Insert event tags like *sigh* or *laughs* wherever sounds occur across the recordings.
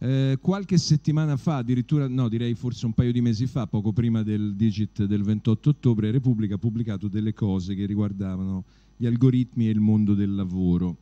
Eh, qualche settimana fa, addirittura, no, direi forse un paio di mesi fa, poco prima del digit del 28 ottobre, Repubblica ha pubblicato delle cose che riguardavano gli algoritmi e il mondo del lavoro.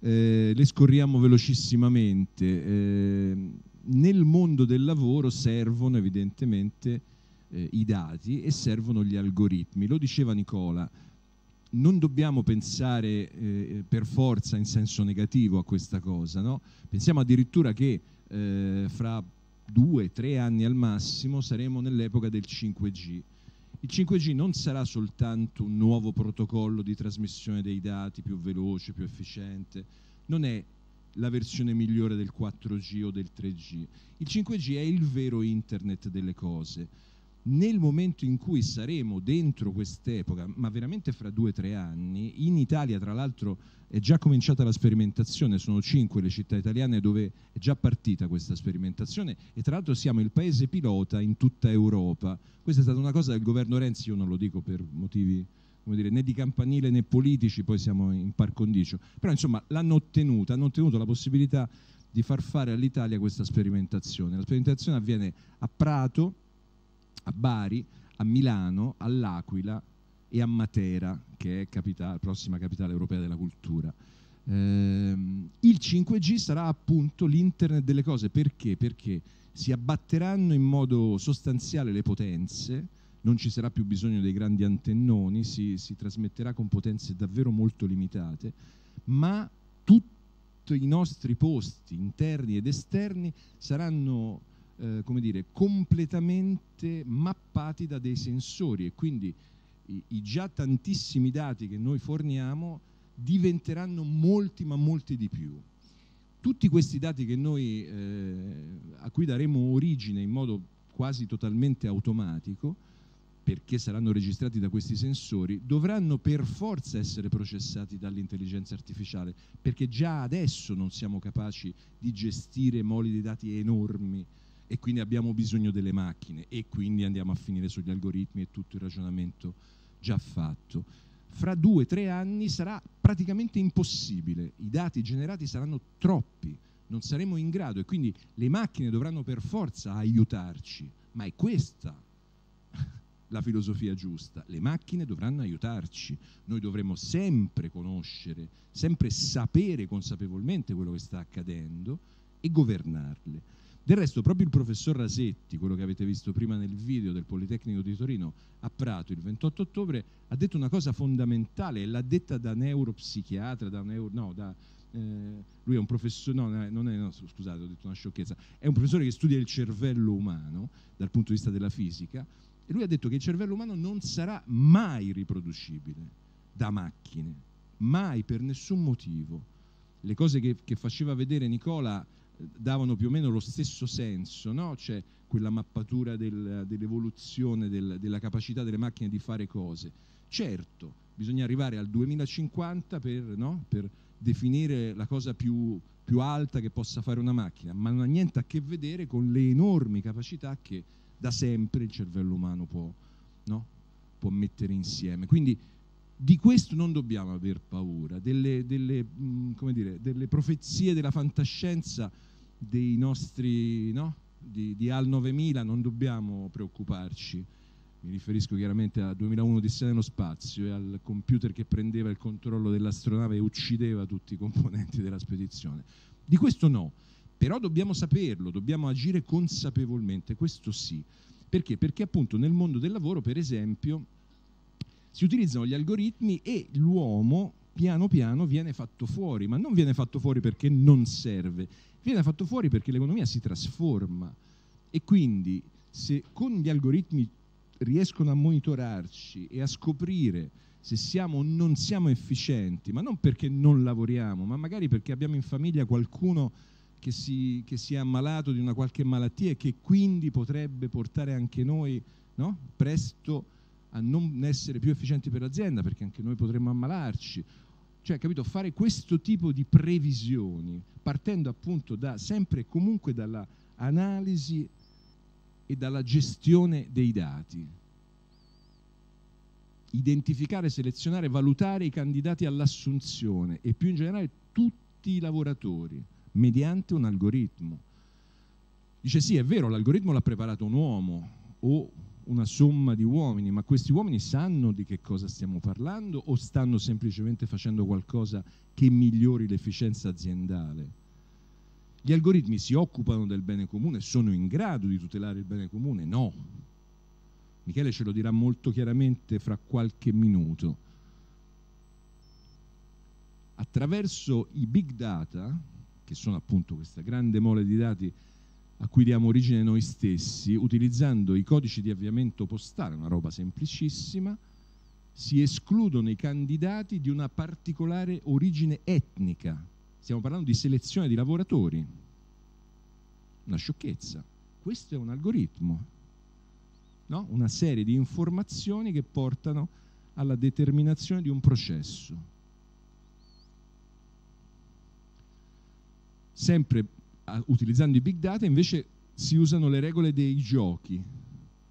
Eh, le scorriamo velocissimamente. Eh, nel mondo del lavoro servono evidentemente eh, i dati e servono gli algoritmi. Lo diceva Nicola, non dobbiamo pensare eh, per forza in senso negativo a questa cosa, no? pensiamo addirittura che eh, fra due, tre anni al massimo saremo nell'epoca del 5G. Il 5G non sarà soltanto un nuovo protocollo di trasmissione dei dati più veloce, più efficiente, non è la versione migliore del 4G o del 3G. Il 5G è il vero internet delle cose nel momento in cui saremo dentro quest'epoca, ma veramente fra due o tre anni, in Italia tra l'altro è già cominciata la sperimentazione, sono cinque le città italiane dove è già partita questa sperimentazione e tra l'altro siamo il paese pilota in tutta Europa. Questa è stata una cosa del governo Renzi, io non lo dico per motivi dire, né di campanile né politici, poi siamo in par condicio, però insomma l'hanno ottenuta, hanno ottenuto la possibilità di far fare all'Italia questa sperimentazione. La sperimentazione avviene a Prato, a Bari, a Milano, all'Aquila e a Matera, che è capitale, prossima capitale europea della cultura. Ehm, il 5G sarà appunto l'internet delle cose, perché? Perché si abbatteranno in modo sostanziale le potenze, non ci sarà più bisogno dei grandi antennoni, si, si trasmetterà con potenze davvero molto limitate, ma tutti i nostri posti interni ed esterni saranno eh, come dire, completamente mappati da dei sensori e quindi i, i, già tantissimi dati che noi forniamo diventeranno molti ma molti di più. Tutti questi dati noi, eh, a cui daremo origine in modo quasi totalmente automatico, perché saranno registrati da questi sensori, dovranno per forza essere processati dall'intelligenza artificiale, perché già adesso non siamo capaci di gestire moli di dati enormi e quindi abbiamo bisogno delle macchine e quindi andiamo a finire sugli algoritmi e tutto il ragionamento già fatto. Fra due o tre anni sarà praticamente impossibile, i dati generati saranno troppi, non saremo in grado e quindi le macchine dovranno per forza aiutarci, ma è questa *laughs* la filosofia giusta, le macchine dovranno aiutarci, noi dovremo sempre conoscere, sempre sapere consapevolmente quello che sta accadendo e governarle. Del resto, proprio il professor Rasetti, quello che avete visto prima nel video del Politecnico di Torino, a Prato il 28 ottobre, ha detto una cosa fondamentale, l'ha detta da neuropsichiatra, da neuro, no, da, eh, lui è un professore, no, non è, no, scusate, ho detto una sciocchezza, è un professore che studia il cervello umano dal punto di vista della fisica, e lui ha detto che il cervello umano non sarà mai riproducibile da macchine, mai per nessun motivo. Le cose che, che faceva vedere Nicola davano più o meno lo stesso senso, no? cioè quella mappatura del, dell'evoluzione del, della capacità delle macchine di fare cose. Certo, bisogna arrivare al 2050 per, no? per definire la cosa più, più, alta che possa fare una macchina, ma non ha niente a che vedere con le enormi capacità che da sempre il cervello umano può, no? può mettere insieme. Quindi di questo non dobbiamo aver paura, delle, delle, mh, dire, delle profezie della fantascienza dei nostri, no? di, di, AL 9000 non dobbiamo preoccuparci. Mi riferisco chiaramente a 2001 Odissea nello spazio e al computer che prendeva il controllo dell'astronave e uccideva tutti i componenti della spedizione. Di questo no, però dobbiamo saperlo, dobbiamo agire consapevolmente, questo sì. Perché? Perché appunto nel mondo del lavoro, per esempio, si utilizzano gli algoritmi e l'uomo piano piano viene fatto fuori, ma non viene fatto fuori perché non serve, viene fatto fuori perché l'economia si trasforma e quindi se con gli algoritmi riescono a monitorarci e a scoprire se siamo o non siamo efficienti, ma non perché non lavoriamo, ma magari perché abbiamo in famiglia qualcuno che si, che si è ammalato di una qualche malattia e che quindi potrebbe portare anche noi no? presto a non essere più efficienti per l'azienda perché anche noi potremmo ammalarci. Cioè, capito, fare questo tipo di previsioni partendo appunto da sempre e comunque dalla analisi e dalla gestione dei dati. Identificare, selezionare, valutare i candidati all'assunzione e più in generale tutti i lavoratori mediante un algoritmo. Dice sì, è vero, l'algoritmo l'ha preparato un uomo o una somma di uomini, ma questi uomini sanno di che cosa stiamo parlando o stanno semplicemente facendo qualcosa che migliori l'efficienza aziendale? Gli algoritmi si occupano del bene comune, sono in grado di tutelare il bene comune? No. Michele ce lo dirà molto chiaramente fra qualche minuto. Attraverso i big data, che sono appunto questa grande mole di dati a cui diamo origine noi stessi, utilizzando i codici di avviamento postale, una roba semplicissima, si escludono i candidati di una particolare origine etnica, Stiamo parlando di selezione di lavoratori. Una sciocchezza. Questo è un algoritmo, no? una serie di informazioni che portano alla determinazione di un processo. Sempre utilizzando i big data invece si usano le regole dei giochi.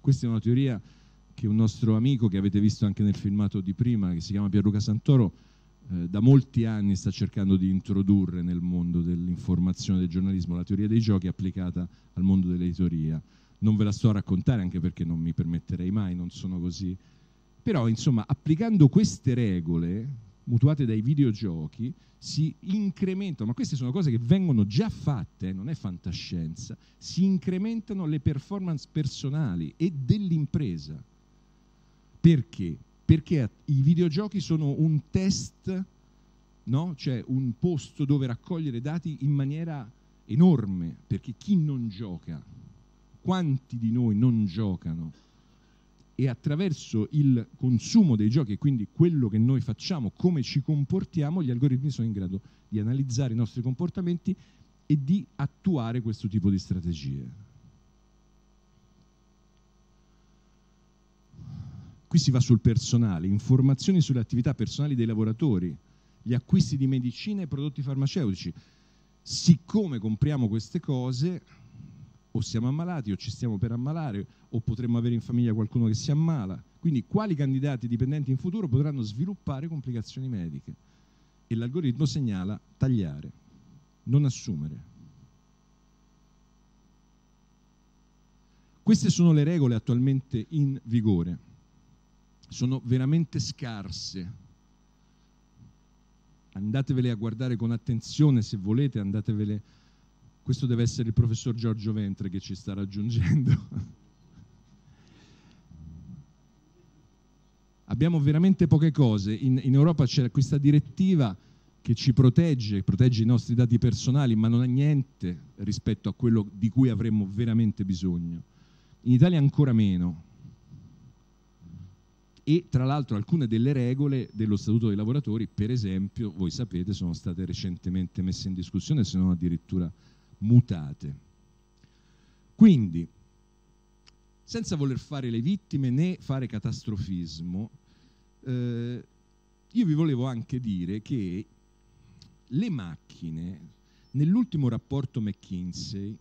Questa è una teoria che un nostro amico che avete visto anche nel filmato di prima, che si chiama Pierluca Santoro, eh, da molti anni sta cercando di introdurre nel mondo dell'informazione del giornalismo la teoria dei giochi applicata al mondo dell'editoria. Non ve la sto a raccontare anche perché non mi permetterei mai, non sono così. Però, insomma, applicando queste regole mutuate dai videogiochi si incrementano, ma queste sono cose che vengono già fatte, non è fantascienza, si incrementano le performance personali e dell'impresa. Perché? perché i videogiochi sono un test, no? cioè un posto dove raccogliere dati in maniera enorme, perché chi non gioca, quanti di noi non giocano? E attraverso il consumo dei giochi quindi quello che noi facciamo, come ci comportiamo, gli algoritmi sono in grado di analizzare i nostri comportamenti e di attuare questo tipo di strategie. Qui si va sul personale, informazioni sulle attività personali dei lavoratori, gli acquisti di medicine e prodotti farmaceutici. Siccome compriamo queste cose, o siamo ammalati o ci stiamo per ammalare o potremmo avere in famiglia qualcuno che si ammala. Quindi quali candidati dipendenti in futuro potranno sviluppare complicazioni mediche? E l'algoritmo segnala tagliare, non assumere. Queste sono le regole attualmente in vigore sono veramente scarse. Andatevele a guardare con attenzione se volete, andatevele. Questo deve essere il professor Giorgio Ventre che ci sta raggiungendo. Abbiamo veramente poche cose. In, in Europa c'è questa direttiva che ci protegge, protegge i nostri dati personali, ma non ha niente rispetto a quello di cui avremmo veramente bisogno. In Italia ancora meno e tra l'altro alcune delle regole dello Statuto dei lavoratori, per esempio, voi sapete, sono state recentemente messe in discussione, se non addirittura mutate. Quindi, senza voler fare le vittime né fare catastrofismo, eh, io vi volevo anche dire che le macchine, nell'ultimo rapporto McKinsey,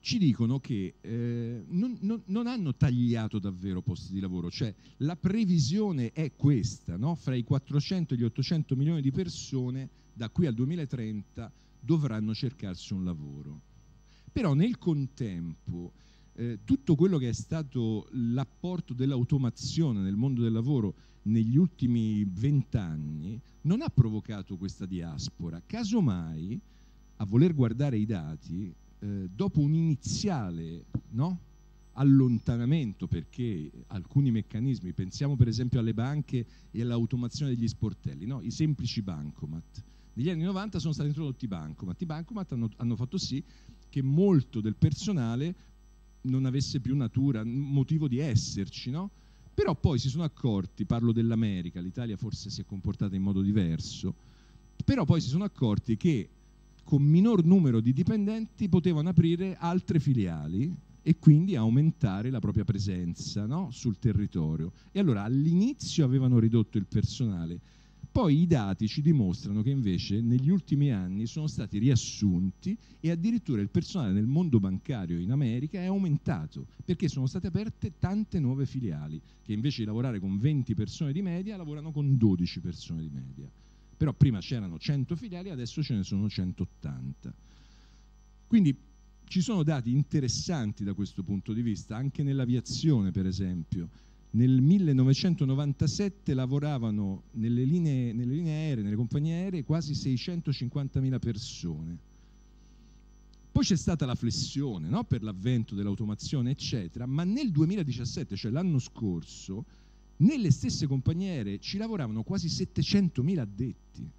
ci dicono che eh, non, non, non, hanno tagliato davvero posti di lavoro, cioè la previsione è questa, no? fra i 400 e gli 800 milioni di persone da qui al 2030 dovranno cercarsi un lavoro. Però nel contempo eh, tutto quello che è stato l'apporto dell'automazione nel mondo del lavoro negli ultimi vent'anni non ha provocato questa diaspora, casomai a voler guardare i dati eh, dopo un iniziale no, allontanamento perché alcuni meccanismi, pensiamo per esempio alle banche e all'automazione degli sportelli, no, i semplici bancomat. Negli anni 90 sono stati introdotti i bancomat. I bancomat hanno, hanno fatto sì che molto del personale non avesse più natura, motivo di esserci, no? Però poi si sono accorti, parlo dell'America, l'Italia forse si è comportata in modo diverso, però poi si sono accorti che con minor numero di dipendenti potevano aprire altre filiali e quindi aumentare la propria presenza no? sul territorio. E allora all'inizio avevano ridotto il personale, poi i dati ci dimostrano che invece negli ultimi anni sono stati riassunti e addirittura il personale nel mondo bancario in America è aumentato perché sono state aperte tante nuove filiali che invece di lavorare con 20 persone di media lavorano con 12 persone di media però prima c'erano 100 filiali, adesso ce ne sono 180. Quindi ci sono dati interessanti da questo punto di vista, anche nell'aviazione per esempio. Nel 1997 lavoravano nelle linee, nelle linee aeree, nelle compagnie aeree, quasi 650.000 persone. Poi c'è stata la flessione no? per l'avvento dell'automazione, eccetera, ma nel 2017, cioè l'anno scorso, nelle stesse compagnie aeree ci lavoravano quasi 700.000 addetti.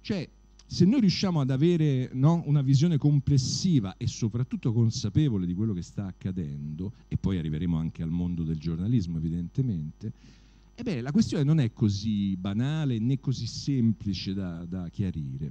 Cioè, se noi riusciamo ad avere no, una visione complessiva e soprattutto consapevole di quello che sta accadendo, e poi arriveremo anche al mondo del giornalismo evidentemente, ebbene la questione non è così banale né così semplice da, da chiarire.